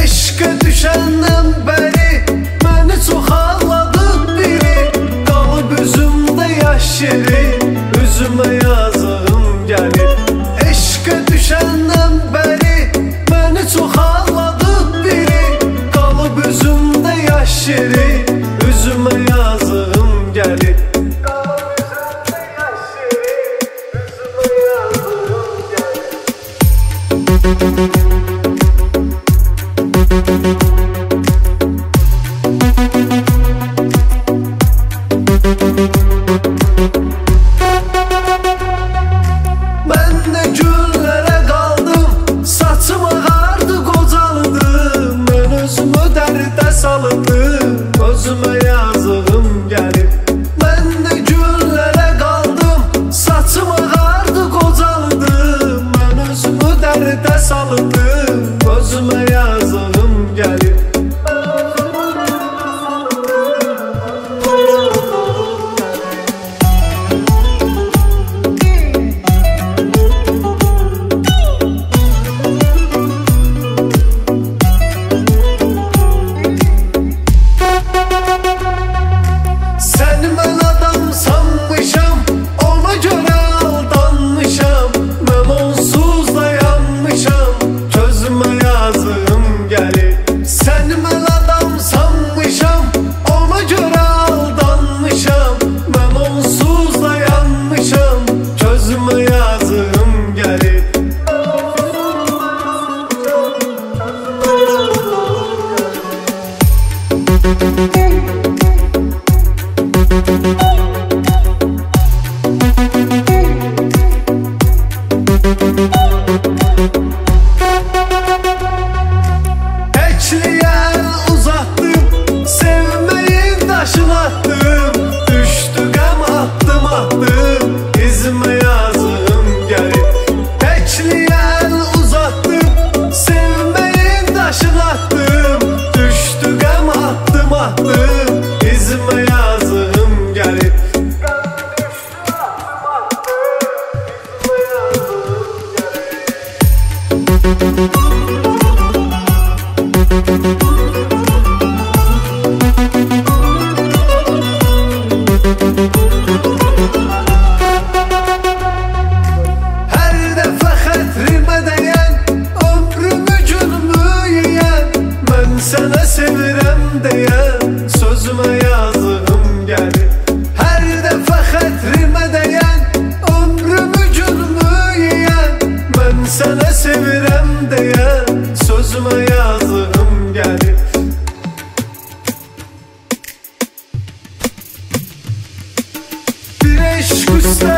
Eşkə düşəndən bəri Məni çoxaladı biri. Qalıb üzümdə yaş yeri Üzümə yaz için attım Düştü gam attım attım. İzme yazım gelip Bekleyen uzattım. Sevmeyin taşın attım Düştü gam attım attım. İzme yazım gelip Sənə sevirəm deyə sözümə yazığım gəlir Bir eşq üstə